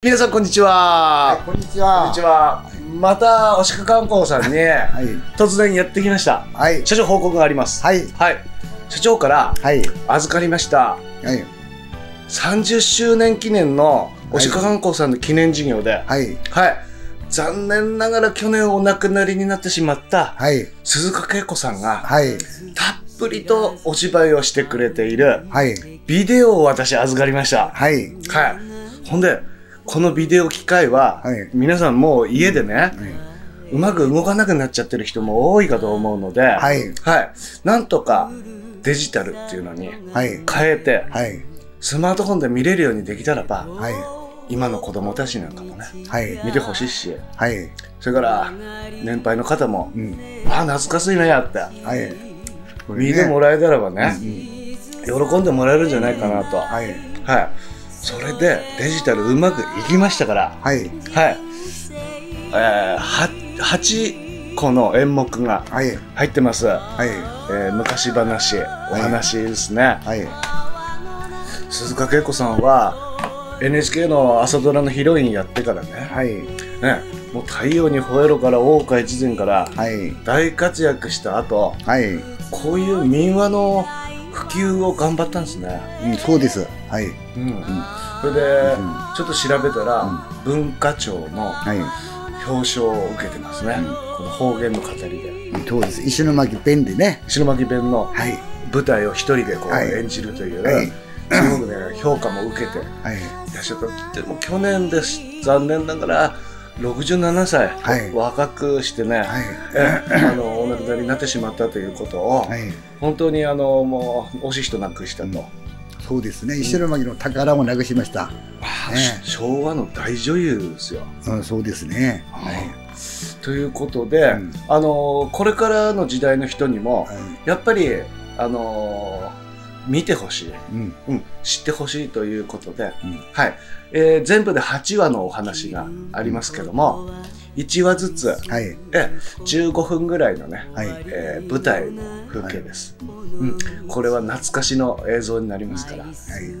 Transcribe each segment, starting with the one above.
皆さんこんにちは、こんにちは。こんにちは。また、おしか観光さんに、はい。突然やってきました。はい。社長報告があります。はい。はい。社長からはい。預かりました。はい。30周年記念のおしか観光さんの記念事業で、はい。はい。残念ながら去年お亡くなりになってしまったはい。鈴鹿恵子さんが、はい。たっぷりとお芝居をしてくれているはい。ビデオを私預かりました。はい。はい。ほんで、このビデオ機械は、はい皆さんもう家でね、うまく動かなくなっちゃってる人も多いかと思うので、ははい。なんとかデジタルっていうのにはい。変えて、はい。スマートフォンで見れるようにできたらば、はい。今の子供たちなんかもね、はい。見てほしいし、はい。それから、年配の方も、うん。あ、懐かしいねやって、ね見てもらえたらばね、うん喜んでもらえるんじゃないかなと。はい。はい。それでデジタルうまくいきましたから、はい。はい。えー、は8個の演目がはい。入ってます。はい。えー昔話、お話ですね。はい。鈴鹿恵子さんは NHK の朝ドラのヒロインやってからね、はい。ねもう太陽に吠えろから大岡越前からはい。大活躍した後、はい。こういう民話の普及を頑張ったんですね。うん、そうです。はい。うん。それで、うんちょっと調べたら、文化庁のはい。表彰を受けてますね。うんこの方言の語りで。うんそうです。石巻弁でね。石巻弁のはい。舞台を一人でこうはい演じるという、はいすごくね、評価も受けてはい。いらっしゃった。でも去年です。残念ながら、67歳、はい若くしてね、はい。えあのお亡くなりになってしまったということを、はい。本当にあのもう惜しい人なくしたと、そうですね。石巻の宝をなくしました。ああねし昭和の大女優ですよ。うん、そうですね。はい。ということで、うんあのこれからの時代の人にもはい。やっぱりあの見てほしい、うん。うん、知ってほしいということで、うんはいえー全部で8話のお話がありますけども1話ずつはい。え15分ぐらいのね、はい。えー舞台の風景です、うん、これは懐かしの映像になりますから、はい。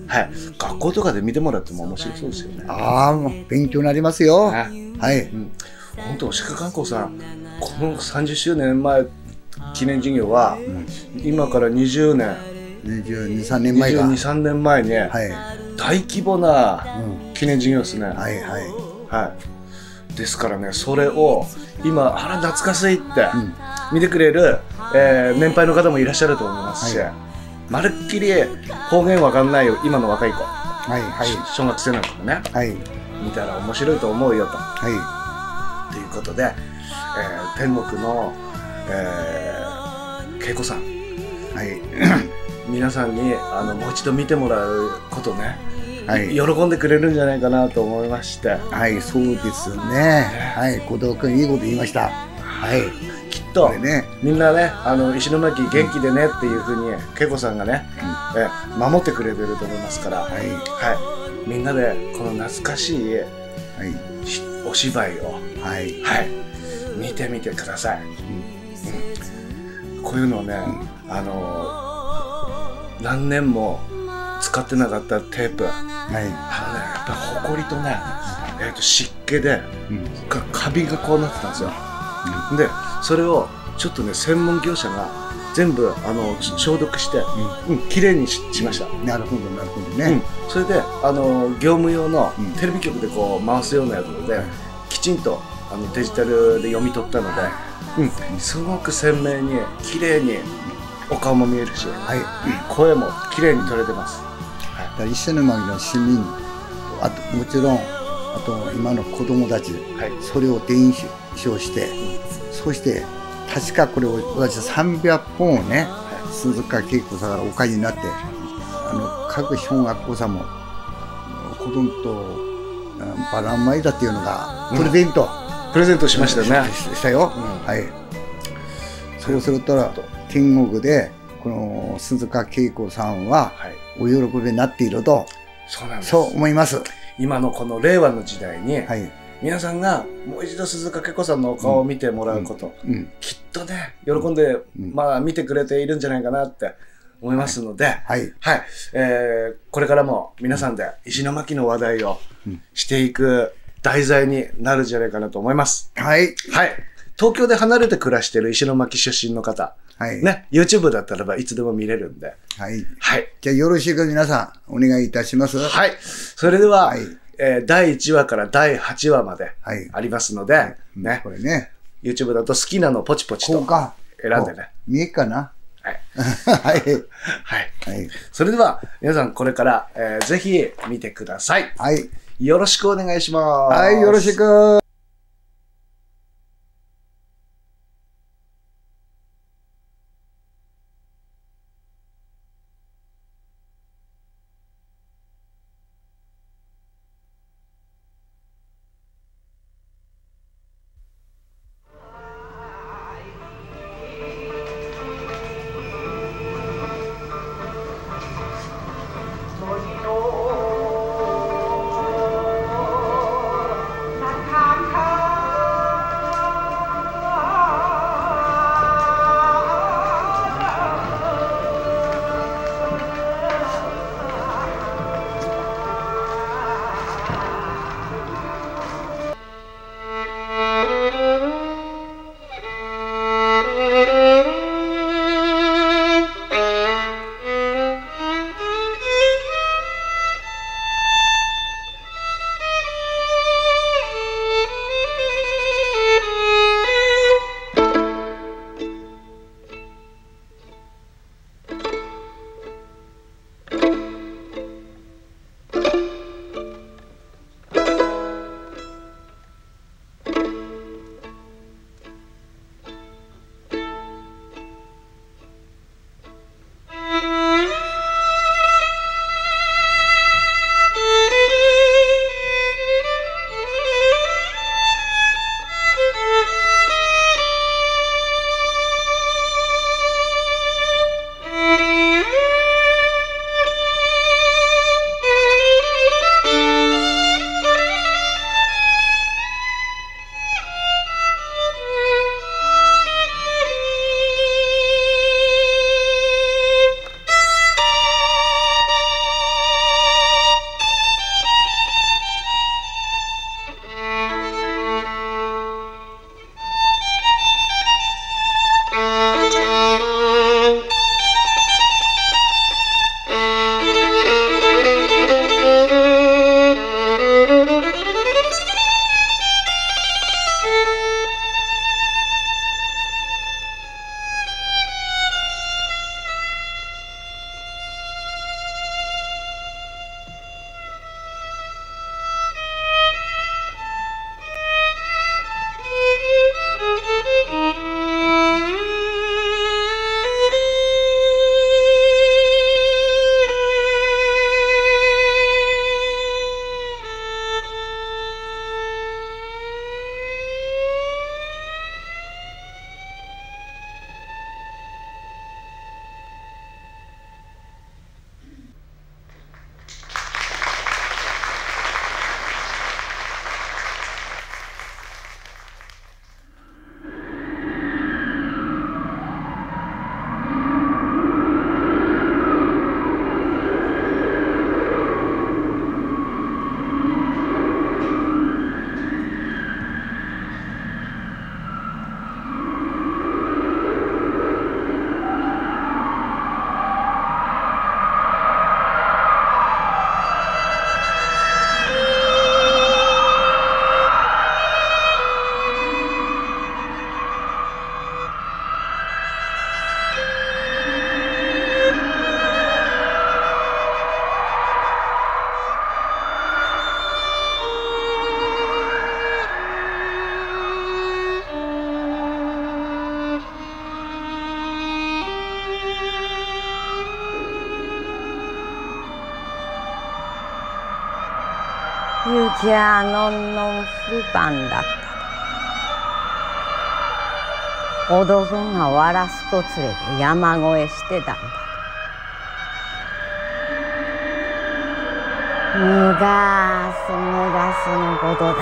はい、学校とかで見てもらっても面白そうですよね。ああ、勉強になりますよ。ねはい。うん、本当、鹿観光さん、この30周年前記念事業は、今から20年、22、3年前か。22、3年前に、はい。大規模なうん。記念事業ですね。はいはい。はい。ですからね、それを今、あら、懐かしいってうん。見てくれる、えー年配の方もいらっしゃると思いますし、はいまるっきり方言わかんないよ、今の若い子、はいはい。小学生なんかもね、はい。見たら面白いと思うよと。はということで、えー天国の、えー、恵子さん、い。はい。皆さんにあのもう一度見てもらうことね、はい。喜んでくれるんじゃないかなと思いまして、はい、そうですね。はい。小道君、いいこと言いました。はい。きっとね。みんなね、あの石巻元気でねっていうふうに、恵子さんがね、えー守ってくれてると思いますから、はい。はい、みんなでこの懐かしいはい。しお芝居を、はい。はい、見てみてください。うんこういうのをね、あのー何年も使ってなかったテープ、あのね、はい。やっぱり埃とね、えー、と湿気でうん。かカビがこうなってたんですよ。で、それをちょっとね、専門業者が全部あのし消毒して、うん、綺麗にししました。なるほど、なるほどうんね。、それであの業務用のうんテレビ局でこう回すようなやつで、はいきちんとあのデジタルで読み取ったので、うん、すごく鮮明に綺麗にお顔も見えるし、はい。声も綺麗に取れてます。だから石巻の市民あともちろんあと今の子供たちはい、それを伝承してそして確かこれを私300本をね鈴鹿恵子さんがお借りになってあの各小学校さんも子供とうんバランマイだっていうのがプレゼント。プレゼントしましたね。ししたよ、うん。はい。そうすると天国でこの鈴鹿恵子さんははい、お喜びになっているとそうなんです。そう思います。今のこの令和の時代に、はい。皆さんがもう一度鈴鹿恵子さんのお顔を見てもらうこと、うん。きっとね、喜んで、うんまあ見てくれているんじゃないかなって思いますので、はい。はい。えーこれからも皆さんで石巻の話題をしていく題材になるんじゃないかなと思います。はい。はい。東京で離れて暮らしている石巻出身の方、はい。ね、YouTube だったらばいつでも見れるんで、はい。はい。じゃあよろしく皆さん、お願いいたします。はい。それでは、はいえー第1話から第8話まではいありますので、ねこ、れね。YouTube だと好きなのポチポチことうか。選んでね。見えっかな？はい。はい。はい。はい。それでは、皆さんこれから、えーぜひ見てください。はい。よろしくお願いします。はい、よろしく。ゆきゃのんのんふばんだったおどぶがわらすと連れて山越えしてたんだ。むがすむがすのことだ。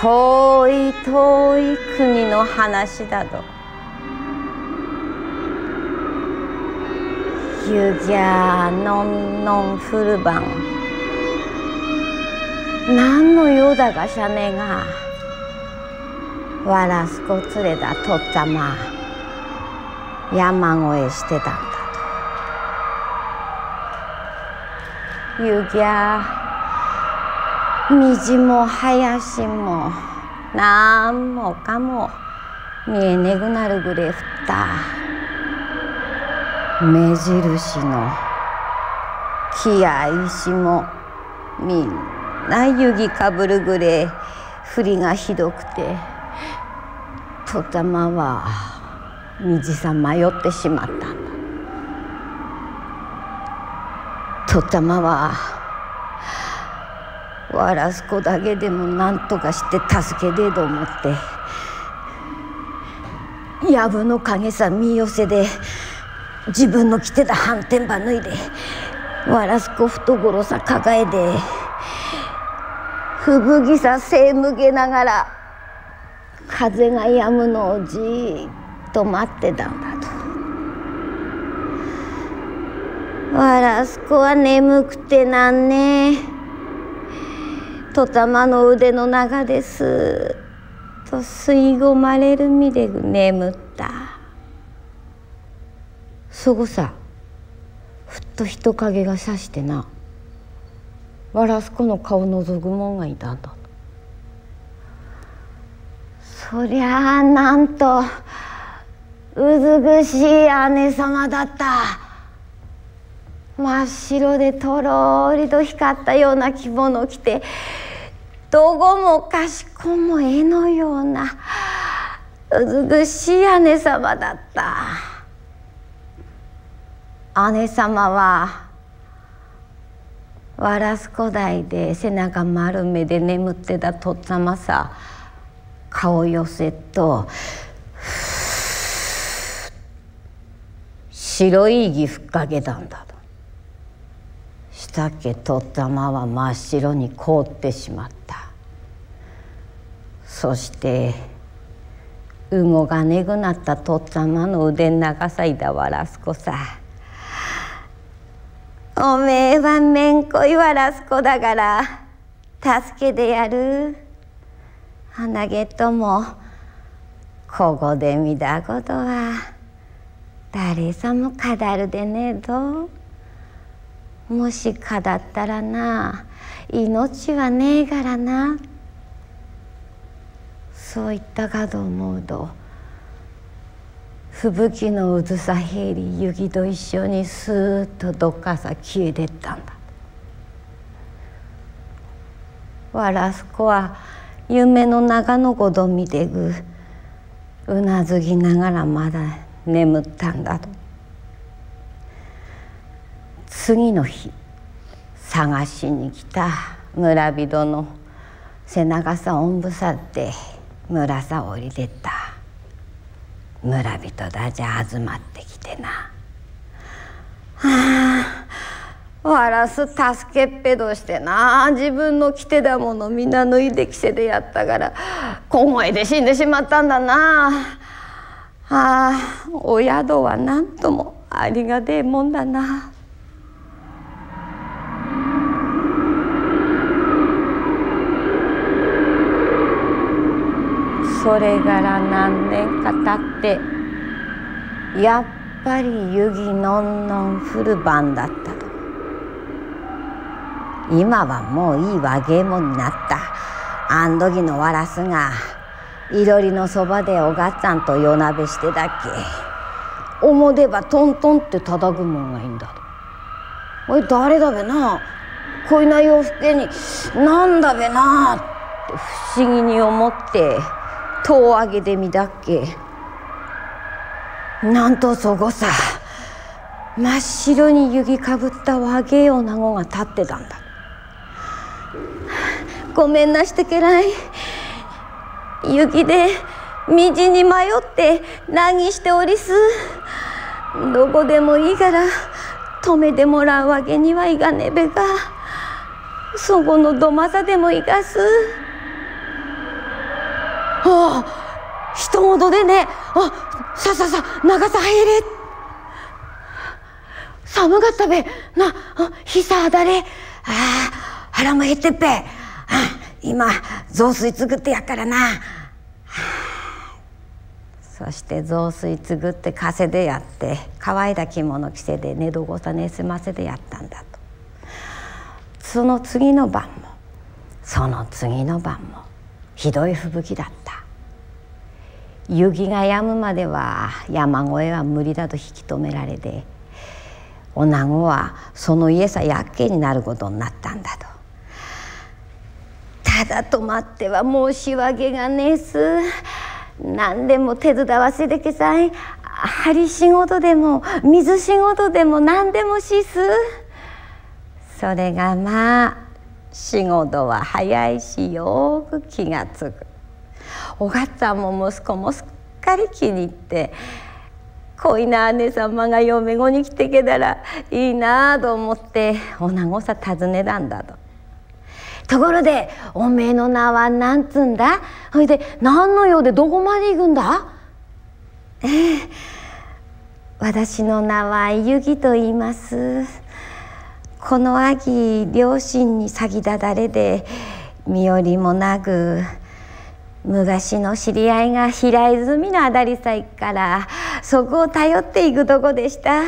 遠い遠い国の話だと。ゆぎゃのんのんふるばん何の用だがしゃねが。わらすこ連れだとっざま。山越えしてたんだと。ゆぎゃ道も林もなんもかも見えねぐなるぐれふった。目印の木や石もみんな湯かぶるぐれ降りがひどくてとたまは道さん迷ってしまったんだ。とたまはわらすこだけでもなんとかして助けでと思って藪の影さ見寄せで自分の着てた反転ば脱いでわらすこ懐さ抱えで吹雪させむげながら風が止むのをじーっと待ってたんだと。わらすこは眠くてなんねとたまの腕の中です。と吸い込まれる身で眠ったそごさ。ふっと人影がさしてな。わらすこの顔のぞぐもんがいたんだ。そりゃあなんと美しい姉様だった。真っ白でとろりと光ったような着物を着てどこもかしこも絵のような美しい姉様だった。姉様はわらすこ台で背中丸めで眠ってたとっつぁまさ顔寄せと白い息ふっかけたんだと。したけとっつぁまは真っ白に凍ってしまった。そして動がねぐなったとっつぁまの腕ん長さいだわらすこさ。おめえはめんこいわらすこだから助けてやる。花毛ともここで見たことは誰さも語るでねえどもし語ったらな命はねえからな。そう言ったかと思うと吹雪のうずさへり雪と一緒にスーッとどっかさ消えてったんだ。わらすこは夢の中の子ど見てぐうなずきながらまだ眠ったんだと。次の日探しに来た村人の背中さおんぶさって村さ降りてった。村人だじゃ集まってきてなああわらす助けっぺどしてな自分の着てたもの皆脱いで着せでやったから小声で死んでしまったんだなああお宿は何ともありがてえもんだな。それから何年か経ってやっぱり湯気のんのん降る晩だったと。今はもういい和芸もになった。あん時のわらすがいろりのそばでおがっつぁんと夜鍋してだっけ。表ばトントンって叩くもんがいいんだと。おい誰だべな。こいな洋服になんだべな。って不思議に思って。戸を上げてみたっけ？なんとそこさ真っ白に雪かぶった和芸女子が立ってたんだ。ごめんなしてけらい。雪で道に迷って何しておりす。どこでもいいから止めてもらうわけにはいかねべが。そこの土間さでもいかす。ああ人事でねあさささ長さ入れ。寒かったべ。なひさだれ。ああ腹も減ってっぺ。あ今雑炊作ってやっからな。そして雑炊作って稼でやって乾いた着物着せで寝どごさ寝すませでやったんだと。その次の晩もその次の晩もひどい吹雪だった。雪が止むまでは山越えは無理だと引き止められて女子はその家さやっけになることになったんだと。ただと待っては申し訳がねえす。何でも手伝わせてけさい針仕事でも水仕事でも何でもしす。それがまあ仕事は早いしよく気がつく。おがっつぁんも息子もすっかり気に入って恋な姉様が嫁子に来てけたらいいなあと思って女子さ尋ねたんだと。ところでおめえの名は何つんだほいで何の用でどこまで行くんだええ私の名はゆぎと言いますこの秋両親に先立たれて身寄りもなく昔の知り合いが平泉のあだりさいからそこを頼っていくとこでした。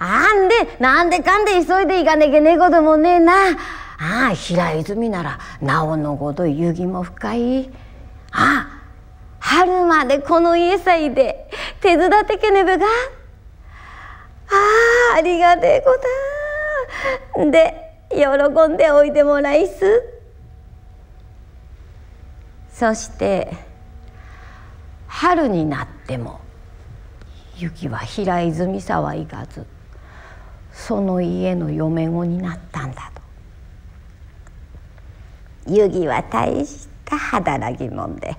あんでなんでかんで急いで行かねけねえこともねえな。ああ平泉ならなおのごと湯気も深い。ああ春までこの家さいで手伝ってけねべがああありがてえこと。で喜んでおいてもらいす。そして春になっても雪は平泉さは行かずその家の嫁子になったんだと。湯気は大した働きもんで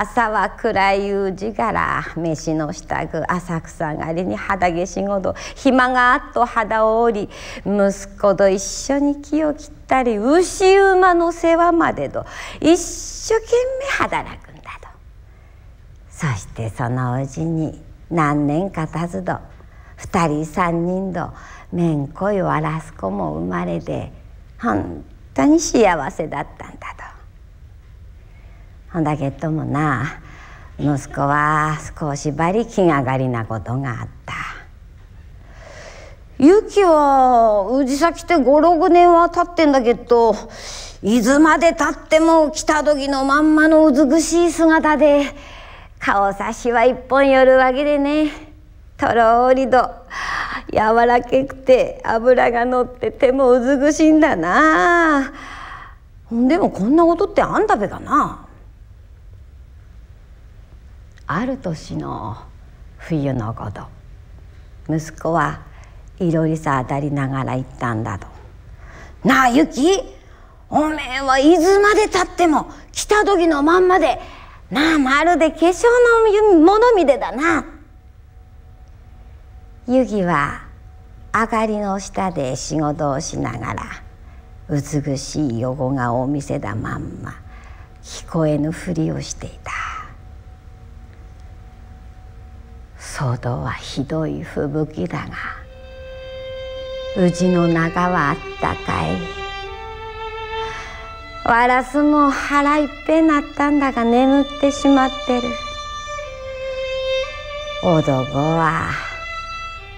朝は暗いうちから飯の支度。浅草狩りに畑仕事暇があっと肌を折り息子と一緒に木を切ったり牛馬の世話までと。一生懸命働くんだと。そしてそのうちに何年か経つと2人3人とめんこいわらす子も生まれて本当に幸せだったんだ。ほんだけどもな。息子は少しばり気がかりなことがあった。ゆきはうちさ来て56年は経ってんだけどいつまでたっても来た時のまんまの美しい姿で顔差しは一本寄るわけでね。とろりと柔らけくて脂がのってても美しいんだな。でもこんなことってあんだべかな？ある年の冬のこと。息子はいろりさ当たりながら言ったんだと「なあゆきおめえはいつまでたっても来た時のまんまでなあまるで化粧のものみでだな」湯気は明かりの下で仕事をしながら美しい横顔を見せたまんま聞こえぬふりをしていた。外はひどい吹雪だがうちの中はあったかい。わらすも腹いっぺんなったんだが眠ってしまってる。男は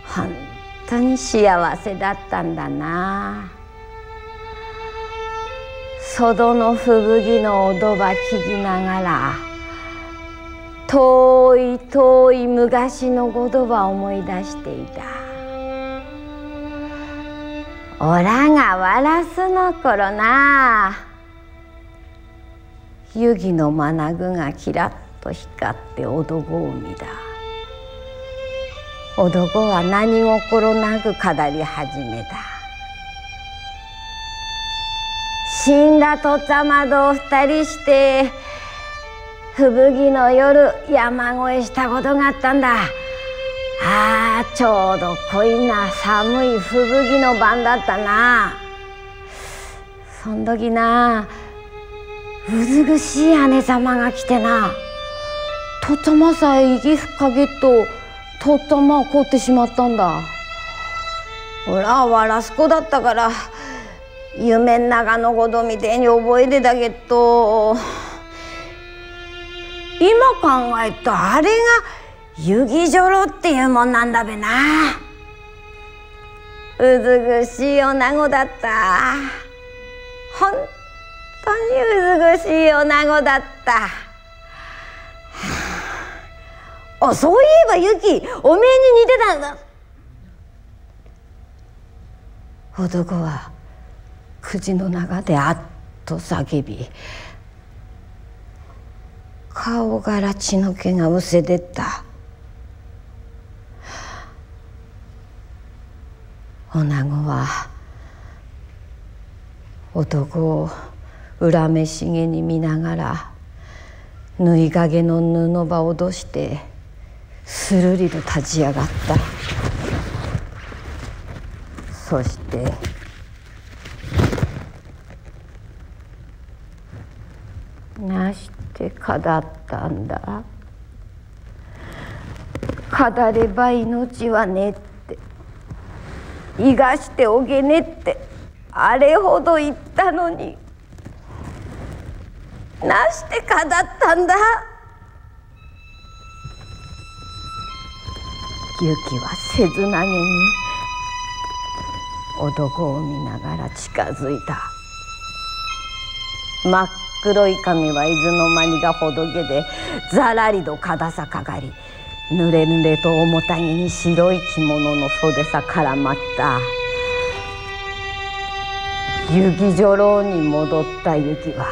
本当に幸せだったんだな。外の吹雪の音ば聞きながら遠い遠い昔の言葉を思い出していた。おらがわらすの頃な。湯気の眼具がキラッと光って男を見た。男は何心なく語り始めた。死んだとっつぁまと二人して吹雪の夜山越えしたことがあったんだ。ああちょうど濃いな寒い吹雪の晩だったな。そん時な美しい姉様が来てな。とっつまさえ息吹っかけととったま凍ってしまったんだ。俺はわらす子だったから夢ん中のことみてえに覚えてたけど。今考えたあれが遊戯女郎っていうもんなんだべな。美しい女子だった。本当に美しい女子だった。あそういえばユキおめえに似てたんだ。男は口の中であっと叫び顔から血の気が失せてった。女子は男を恨めしげに見ながら縫いかげの布場を脅してするりと立ち上がった。そしてなしてて語ったんだ。語れば命はねって。いがしておげねって。あれほど言ったのに。なして語ったんだ。ユキはせずなげに。男を見ながら近づいた。真っ黒い髪はいつの間にかほどけでざらりと硬さかかりぬれぬれと重たげに白い着物の袖さ絡まった。雪女郎に戻った雪は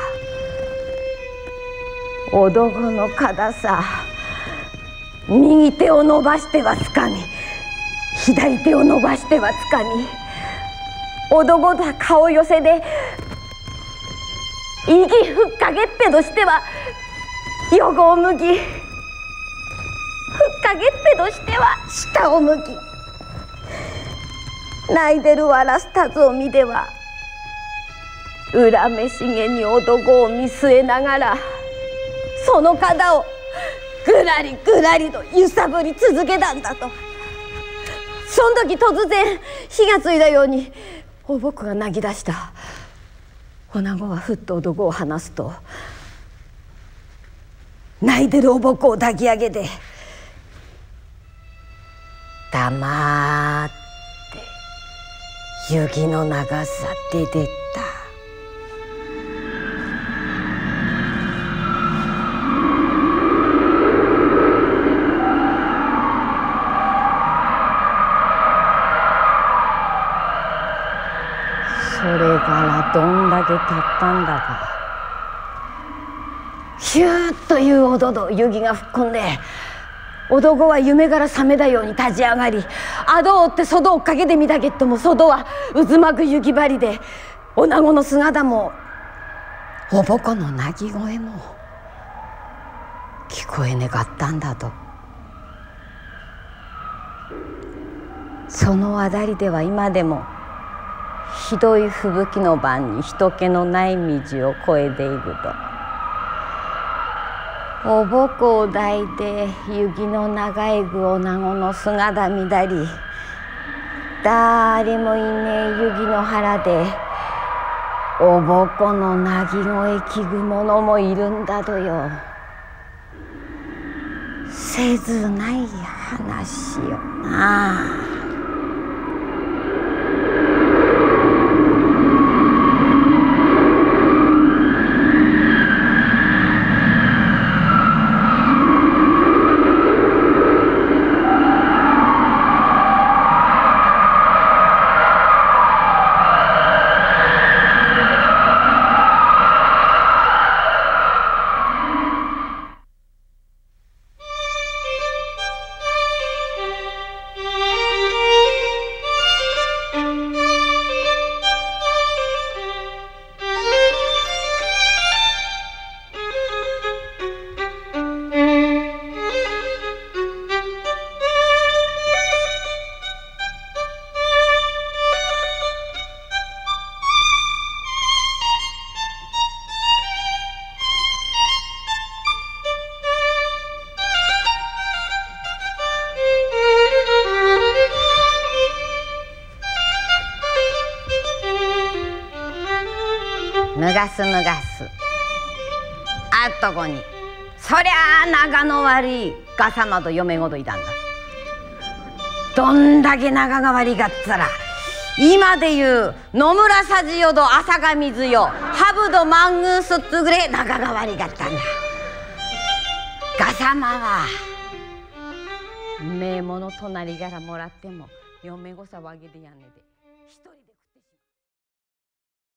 男の硬さ右手を伸ばしてはつかみ左手を伸ばしてはつかみ男だ顔寄せで息ふっかげっぺとしては横を向きふっかげっぺとしては下を向き泣いてるわらすたつを見ては恨めしげに男を見据えながらその肩をぐらりぐらりと揺さぶり続けたんだと。その時突然火がついたようにおぼくが泣き出した。女子はふっと男を離すと泣いてるおぼこを抱き上げて黙って雪の長さ出てってどんだけ経ったんだかヒューッというほどの湯気が吹っ込んで男は夢から覚めたように立ち上がり窓を追って外を追っかけてみたけっども外は渦巻く雪張りで女子の姿もおぼこの泣き声も聞こえねかったんだと。そのあたりでは今でもひどい吹雪の晩に人気のない道を越えているとおぼこを抱いて雪の長い具をなごの姿見たり誰もいねえ雪の原でおぼこの鳴き声聞く者もいるんだとよせずない話よなあ。す脱がす。あっとこにそりゃあ長の悪いガサマと嫁ごといたんだ。どんだけ長が悪いかっつったら今で言う野村さじよど朝が水よハブドマングースっつぐれ長が悪いかったんだ。ガサマは名物隣からもらっても嫁ごさわげでやんねで。